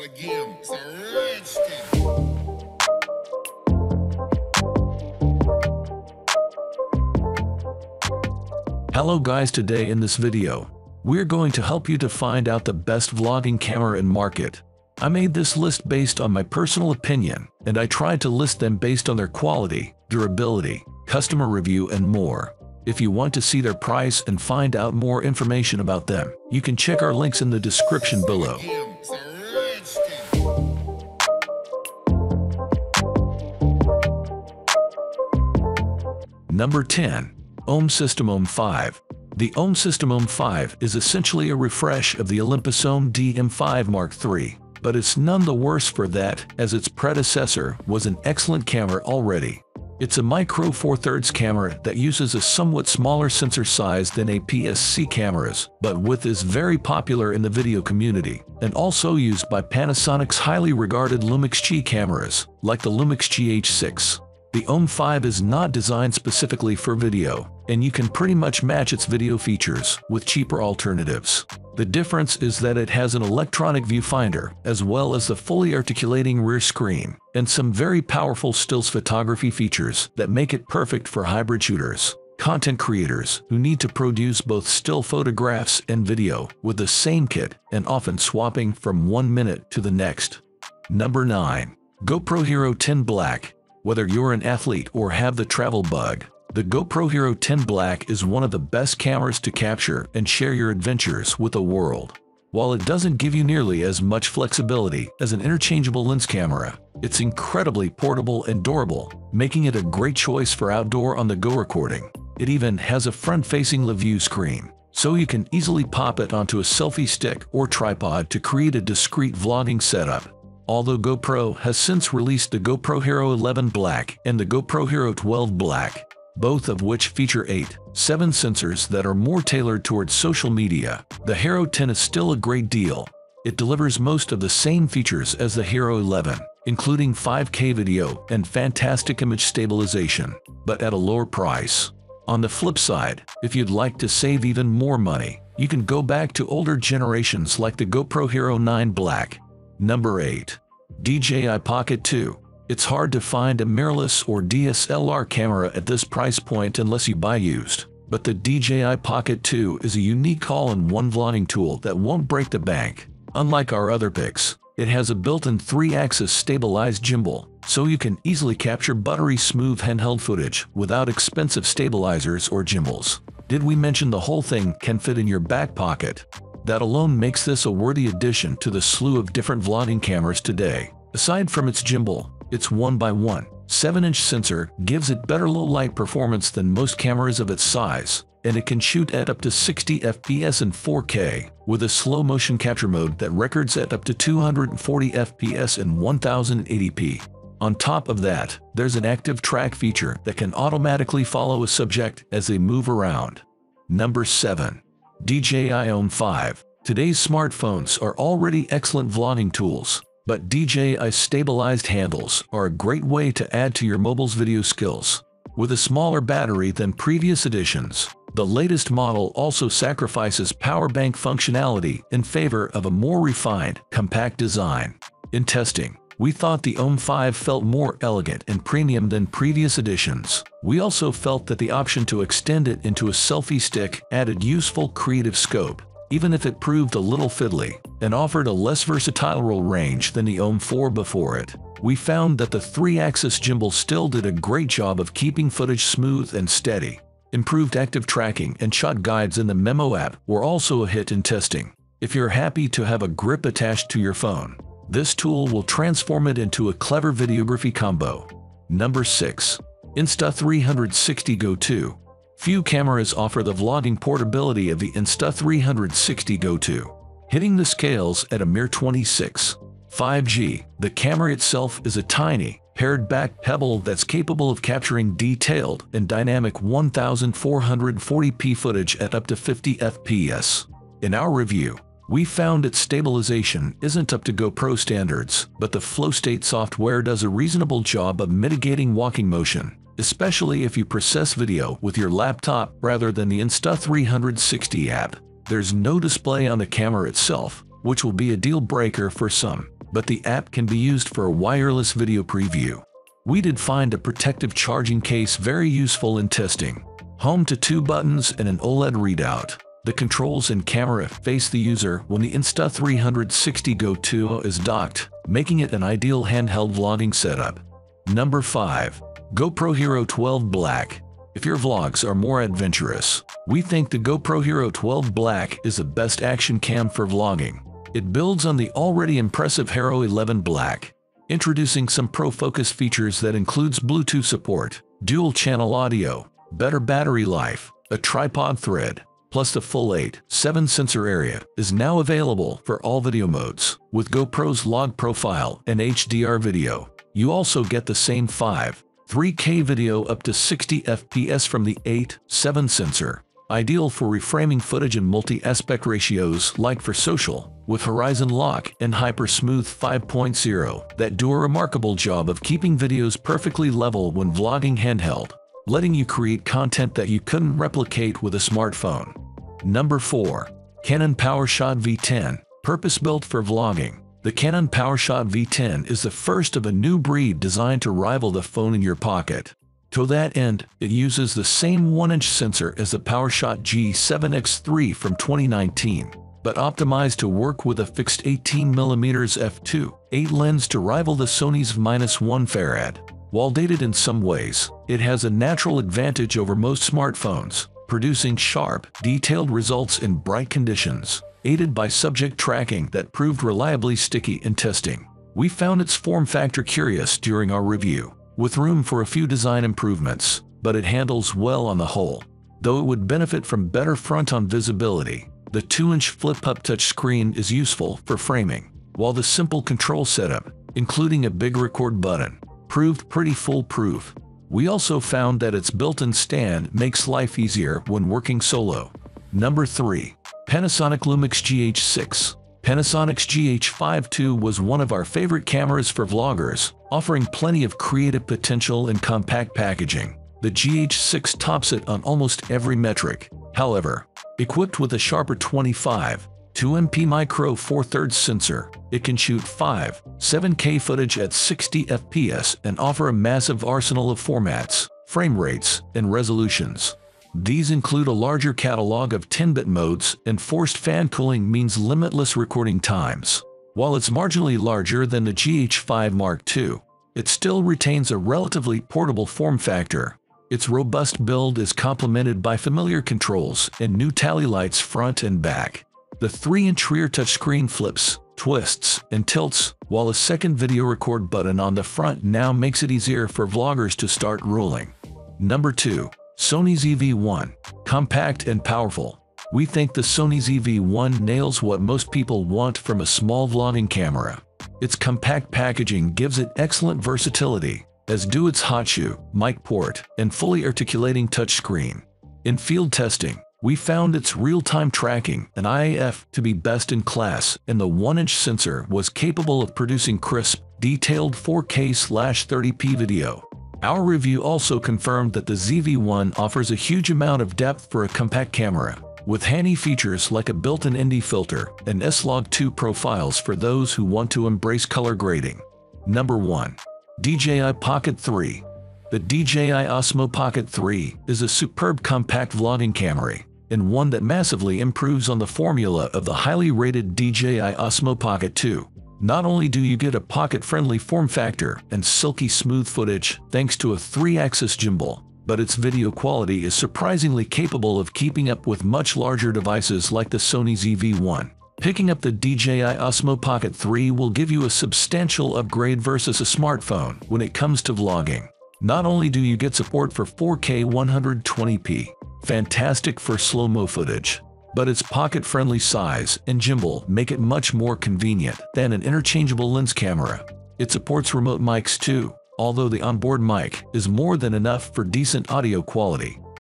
start again. It's a rich. Hello guys today in this video, we're going to help you to find out the best vlogging camera in market. I made this list based on my personal opinion, and I tried to list them based on their quality, durability, customer review and more. If you want to see their price and find out more information about them, you can check our links in the description below. Number 10. OM System OM 5. The OM System OM 5 is essentially a refresh of the Olympus OM-D E-M5 Mark III, but it's none the worse for that as its predecessor was an excellent camera already. It's a micro four thirds camera that uses a somewhat smaller sensor size than APS-C cameras, but with is very popular in the video community, and also used by Panasonic's highly regarded Lumix G cameras, like the Lumix GH6. The OM 5 is not designed specifically for video, and you can pretty much match its video features with cheaper alternatives. The difference is that it has an electronic viewfinder, as well as the fully articulating rear screen, and some very powerful stills photography features that make it perfect for hybrid shooters. Content creators who need to produce both still photographs and video with the same kit and often swapping from one minute to the next. Number 9. GoPro Hero 10 Black. Whether you're an athlete or have the travel bug, the GoPro Hero 10 Black is one of the best cameras to capture and share your adventures with the world. While it doesn't give you nearly as much flexibility as an interchangeable lens camera, it's incredibly portable and durable, making it a great choice for outdoor on-the-go recording. It even has a front-facing LaView screen, so you can easily pop it onto a selfie stick or tripod to create a discreet vlogging setup. Although GoPro has since released the GoPro Hero 11 Black and the GoPro Hero 12 Black, both of which feature 8, 7 sensors that are more tailored towards social media, the Hero 10 is still a great deal. It delivers most of the same features as the Hero 11, including 5K video and fantastic image stabilization, but at a lower price. On the flip side, if you'd like to save even more money, you can go back to older generations like the GoPro Hero 9 Black. Number 8. DJI Pocket 2. It's hard to find a mirrorless or DSLR camera at this price point unless you buy used. But the DJI Pocket 2 is a unique all-in-one vlogging tool that won't break the bank. Unlike our other picks, it has a built-in 3-axis stabilized gimbal, so you can easily capture buttery-smooth handheld footage without expensive stabilizers or gimbals. Did we mention the whole thing can fit in your back pocket? That alone makes this a worthy addition to the slew of different vlogging cameras today. Aside from its gimbal, its 1x1, 7-inch sensor gives it better low-light performance than most cameras of its size, and it can shoot at up to 60 FPS in 4K, with a slow motion capture mode that records at up to 240 FPS in 1080p. On top of that, there's an active track feature that can automatically follow a subject as they move around. Number 7. DJI OM 5. Today's smartphones are already excellent vlogging tools, but DJI stabilized handles are a great way to add to your mobile's video skills. With a smaller battery than previous editions, the latest model also sacrifices power bank functionality in favor of a more refined, compact design. In testing, we thought the OM 5 felt more elegant and premium than previous editions. We also felt that the option to extend it into a selfie stick added useful creative scope, even if it proved a little fiddly, and offered a less versatile roll range than the OM 4 before it. We found that the 3-axis gimbal still did a great job of keeping footage smooth and steady. Improved active tracking and shot guides in the Mimo app were also a hit in testing. If you're happy to have a grip attached to your phone, this tool will transform it into a clever videography combo. Number 6. Insta360 Go 2. Few cameras offer the vlogging portability of the Insta360 Go 2, hitting the scales at a mere 26. 5G, the camera itself is a tiny, pared-back pebble that's capable of capturing detailed and dynamic 1440p footage at up to 50 fps. In our review, we found its stabilization isn't up to GoPro standards, but the FlowState software does a reasonable job of mitigating walking motion, especially if you process video with your laptop rather than the Insta360 app. There's no display on the camera itself, which will be a deal breaker for some. but the app can be used for a wireless video preview. We did find a protective charging case very useful in testing. Home to two buttons and an OLED readout. The controls and camera face the user when the Insta360 Go 2 is docked, making it an ideal handheld vlogging setup. Number 5. GoPro Hero 12 Black. If your vlogs are more adventurous, we think the GoPro Hero 12 Black is the best action cam for vlogging. It builds on the already impressive Hero 11 Black, introducing some pro-focus features that includes Bluetooth support, dual-channel audio, better battery life, a tripod thread, plus the full 8, 7 sensor area is now available for all video modes. With GoPro's log profile and HDR video, you also get the same 5, 3K video up to 60 FPS from the 8, 7 sensor, ideal for reframing footage in multi-aspect ratios like for social, with Horizon Lock and Hyper Smooth 5.0 that do a remarkable job of keeping videos perfectly level when vlogging handheld letting you create content that you couldn't replicate with a smartphone. Number 4. Canon PowerShot V10, purpose-built for vlogging. The Canon PowerShot V10 is the first of a new breed designed to rival the phone in your pocket. To that end, it uses the same 1-inch sensor as the PowerShot G7X3 from 2019, but optimized to work with a fixed 18mm f2.8 lens to rival the Sony's -1 farad. While dated in some ways, it has a natural advantage over most smartphones, producing sharp, detailed results in bright conditions, aided by subject tracking that proved reliably sticky in testing. We found its form factor curious during our review, with room for a few design improvements, but it handles well on the whole. Though it would benefit from better front-on visibility, the 2-inch flip-up touchscreen is useful for framing, while the simple control setup, including a big record button, proved pretty foolproof. We also found that its built-in stand makes life easier when working solo. Number 3. Panasonic Lumix GH6 Panasonic's GH5 II was one of our favorite cameras for vloggers, offering plenty of creative potential in compact packaging. The GH6 tops it on almost every metric. However, equipped with a sharper 25, 2MP Micro Four Thirds sensor, it can shoot 5, 7K footage at 60 FPS and offer a massive arsenal of formats, frame rates, and resolutions. These include a larger catalog of 10-bit modes and forced fan cooling means limitless recording times. While it's marginally larger than the GH5 Mark II, it still retains a relatively portable form factor. Its robust build is complemented by familiar controls and new tally lights front and back. The 3-inch rear touchscreen flips, twists, and tilts, while a second video record button on the front now makes it easier for vloggers to start rolling. Number 2. Sony ZV-1. Compact and powerful. We think the Sony ZV-1 nails what most people want from a small vlogging camera. Its compact packaging gives it excellent versatility, as do its hot shoe, mic port, and fully articulating touchscreen. In field testing, we found its real-time tracking and Eye AF to be best in class, and the 1-inch sensor was capable of producing crisp, detailed 4K-30p video. Our review also confirmed that the ZV-1 offers a huge amount of depth for a compact camera, with handy features like a built-in ND filter and S-Log2 profiles for those who want to embrace color grading. Number 1. DJI Pocket 3 The DJI Osmo Pocket 3 is a superb compact vlogging camera and one that massively improves on the formula of the highly rated DJI Osmo Pocket 2. Not only do you get a pocket-friendly form factor and silky smooth footage thanks to a 3-axis gimbal, but its video quality is surprisingly capable of keeping up with much larger devices like the Sony ZV-1. Picking up the DJI Osmo Pocket 3 will give you a substantial upgrade versus a smartphone when it comes to vlogging. Not only do you get support for 4K 120p, fantastic for slow-mo footage, but its pocket-friendly size and gimbal make it much more convenient than an interchangeable lens camera. It supports remote mics too, although the onboard mic is more than enough for decent audio quality.